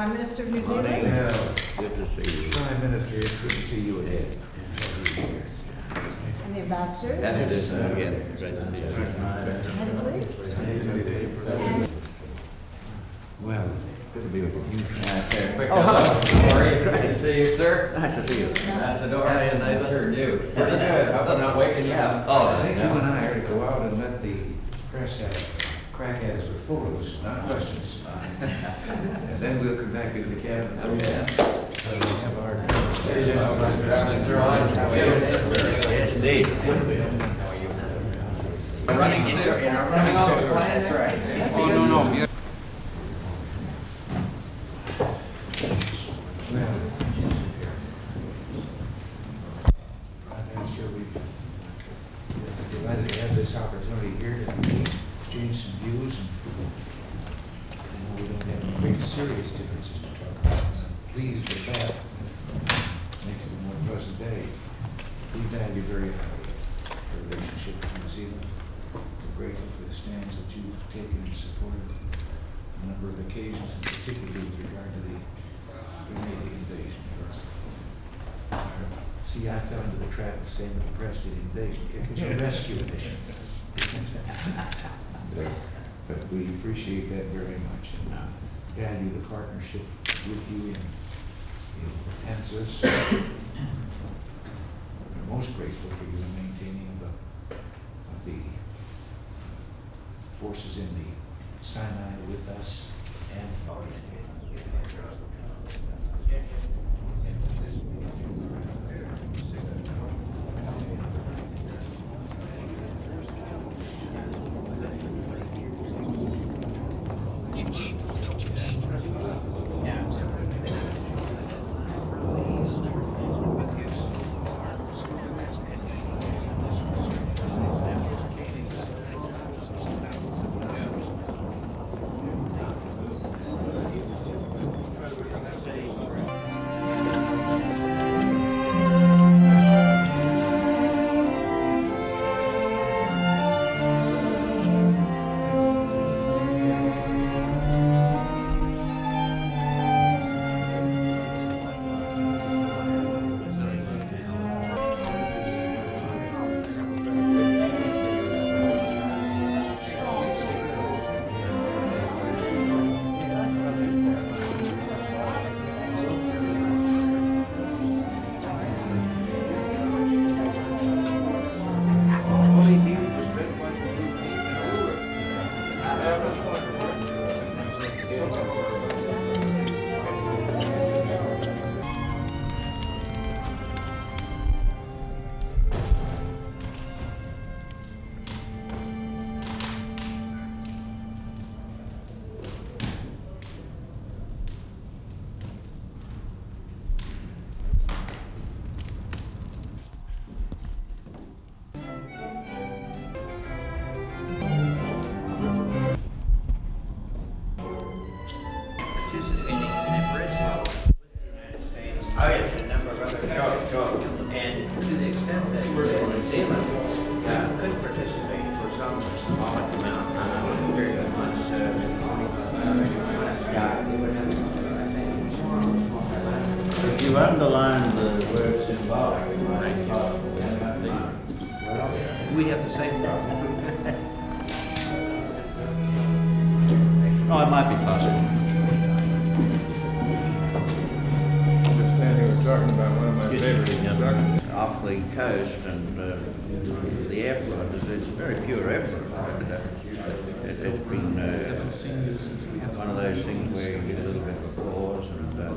Prime Minister of New Zealand, Yeah, Good to see you. Prime Minister, it's good to see you again. and the ambassador. And it is, uh, again, great to see you. Hensley, and Well, good to be with you. Oh, hello. How are? Great to see you, sir. Nice to see you. Ambassador. How are you, Nathan? Sure do. Pretty good. Hope I'm not waking you up. Oh, I think you and I are to go out and let the press have a crack at us with photos, not questions. And then we'll come back into the cabin. Okay. So we have our. Traveling through on. How are you? Yes, indeed. Running, suit, you know, running off the plane. That's right. Oh, no, no. Well, Prime Minister, we- we're delighted to have this opportunity here to exchange some views and I know we don't have any great serious differences to talk about. I'm Pleased with that. Makes it a more pleasant day. We value very highly the relationship with New Zealand. We're grateful for the stands that you've taken in support of a number of occasions, and particularly with regard to the Grenada invasion. See, I fell into the trap of saying the press did invasion. It was a rescue mission. But but we appreciate that very much and uh, value the partnership with you in, in ANZUS. Most grateful for you in maintaining the, the forces in the Sinai with us and. Oh, it might be possible. Understanding we're talking about one of my Just, favorite you know, instructors. Off the coast and uh, the effluent, is- it's very pure effluent. but, uh, it- It's been uh, one of those things where you get a little bit of applause and uh,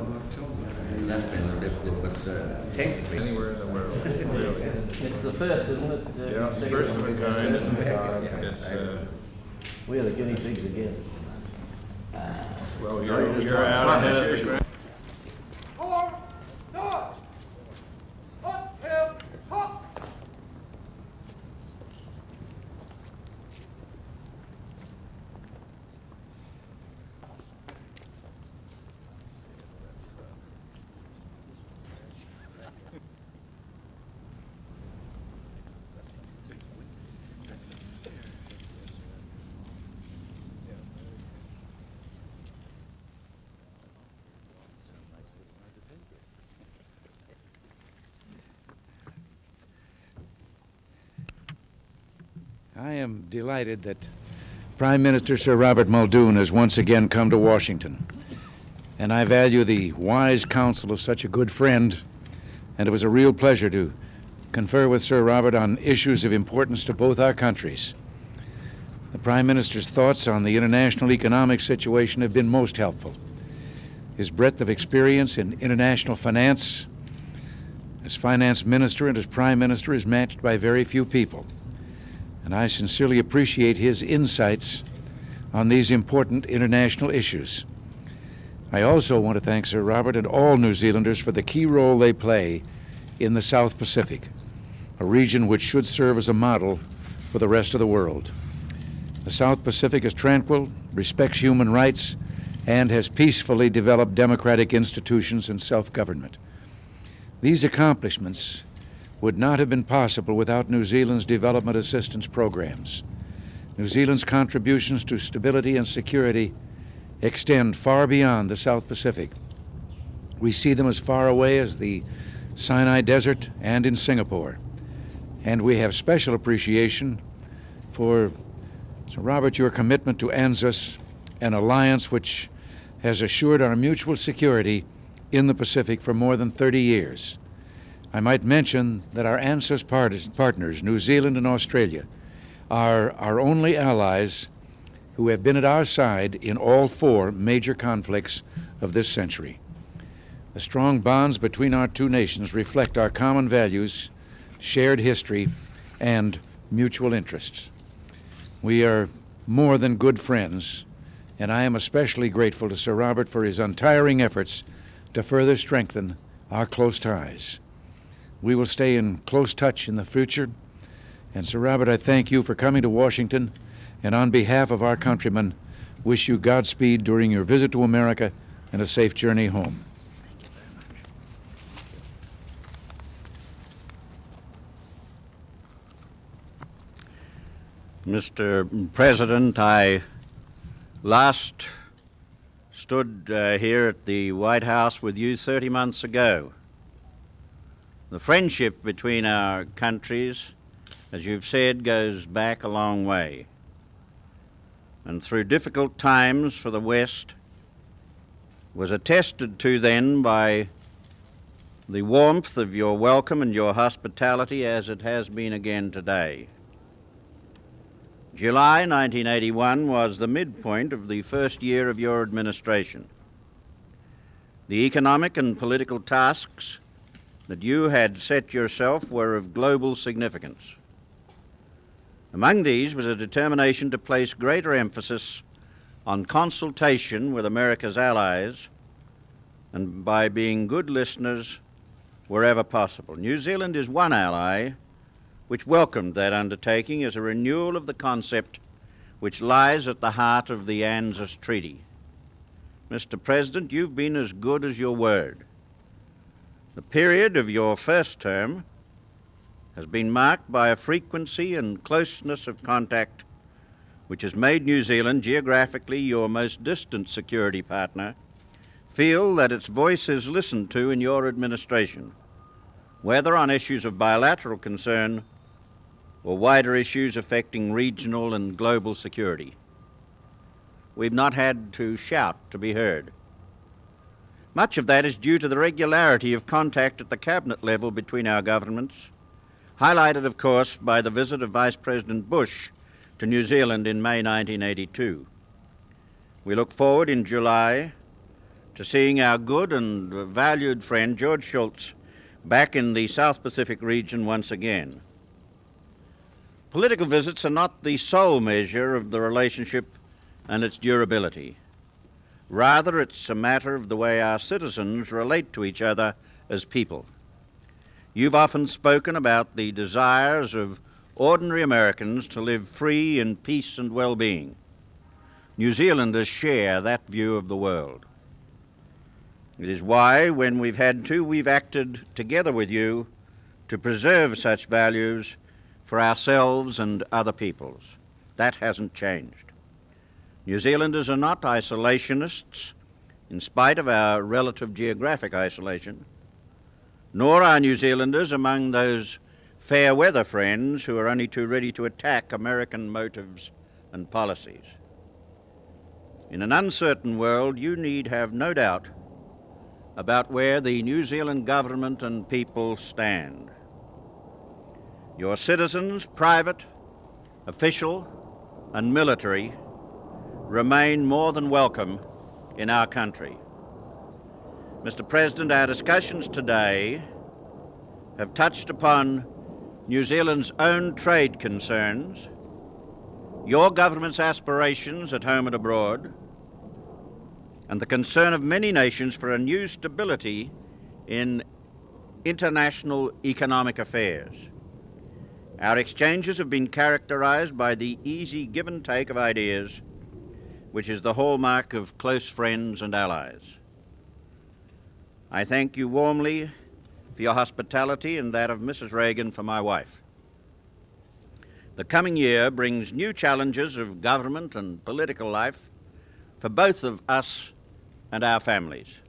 and that's been a little difficult, but uh, technically. Anywhere in the world, really. It's the first, isn't it? Uh, Yeah, second first of a kind. First of a kind. It's, uh, We are the guinea pigs again. Uh, well, you're, you're out ahead of the I am delighted that Prime Minister Sir Robert Muldoon has once again come to Washington. And I value the wise counsel of such a good friend, and it was a real pleasure to confer with Sir Robert on issues of importance to both our countries. The Prime Minister's thoughts on the international economic situation have been most helpful. His breadth of experience in international finance as finance minister and as prime minister is matched by very few people. And I sincerely appreciate his insights on these important international issues. I also want to thank Sir Robert and all New Zealanders for the key role they play in the South Pacific, a region which should serve as a model for the rest of the world. The South Pacific is tranquil, respects human rights, and has peacefully developed democratic institutions and self-government. These accomplishments would not have been possible without New Zealand's development assistance programs. New Zealand's contributions to stability and security extend far beyond the South Pacific. We see them as far away as the Sinai Desert and in Singapore. And we have special appreciation for, Sir Robert, your commitment to ANZUS, an alliance which has assured our mutual security in the Pacific for more than 30 years. I might mention that our ANZUS partners, New Zealand and Australia, are our only allies who have been at our side in all four major conflicts of this century. The strong bonds between our two nations reflect our common values, shared history, and mutual interests. We are more than good friends, and I am especially grateful to Sir Robert for his untiring efforts to further strengthen our close ties. We will stay in close touch in the future. And Sir Robert, I thank you for coming to Washington, and on behalf of our countrymen, wish you Godspeed during your visit to America and a safe journey home. thank you. Mr. President, I last stood uh, here at the White House with you 30 months ago. The friendship between our countries, as you've said, goes back a long way. And through difficult times for the West, was attested to then by the warmth of your welcome and your hospitality as it has been again today. July 1981 was the midpoint of the first year of your administration. The economic and political tasks that you had set yourself were of global significance. Among these was a determination to place greater emphasis on consultation with America's allies and by being good listeners wherever possible. New Zealand is one ally which welcomed that undertaking as a renewal of the concept which lies at the heart of the ANZUS Treaty. Mr. President, you've been as good as your word. The period of your first term has been marked by a frequency and closeness of contact which has made New Zealand, geographically your most distant security partner, feel that its voice is listened to in your administration, whether on issues of bilateral concern or wider issues affecting regional and global security. We've not had to shout to be heard. Much of that is due to the regularity of contact at the cabinet level between our governments, highlighted, of course, by the visit of Vice President Bush to New Zealand in May 1982. We look forward in July to seeing our good and valued friend George Shultz back in the South Pacific region once again. Political visits are not the sole measure of the relationship and its durability. Rather, it's a matter of the way our citizens relate to each other as people. You've often spoken about the desires of ordinary Americans to live free in peace and well-being. New Zealanders share that view of the world. It is why, when we've had to, we've acted together with you to preserve such values for ourselves and other peoples. That hasn't changed. New Zealanders are not isolationists, in spite of our relative geographic isolation, nor are New Zealanders among those fair weather friends who are only too ready to attack American motives and policies. In an uncertain world, you need have no doubt about where the New Zealand government and people stand. Your citizens, private, official, and military, remain more than welcome in our country. Mr. President, our discussions today have touched upon New Zealand's own trade concerns, your government's aspirations at home and abroad, and the concern of many nations for a new stability in international economic affairs. Our exchanges have been characterized by the easy give and take of ideas, which is the hallmark of close friends and allies. I thank you warmly for your hospitality and that of Mrs. Reagan for my wife. The coming year brings new challenges of government and political life for both of us and our families.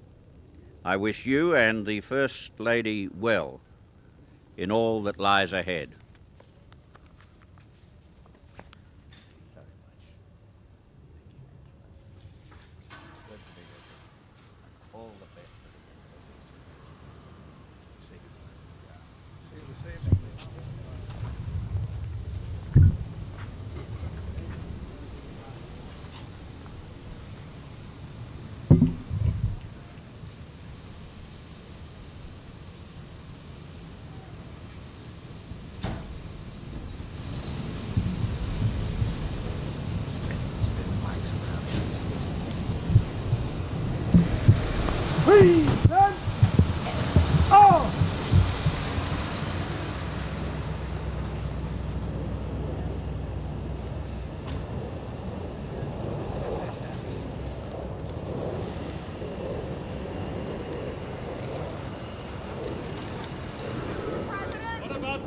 I wish you and the First Lady well in all that lies ahead.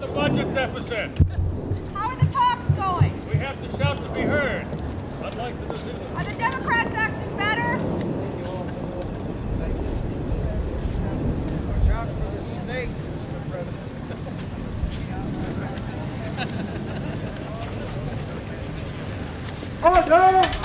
the budget deficit. How are the talks going? We have to shout to be heard. I'd like to Zealand. Are the Democrats acting better? Watch out for the snake, Mr. President. Oh no!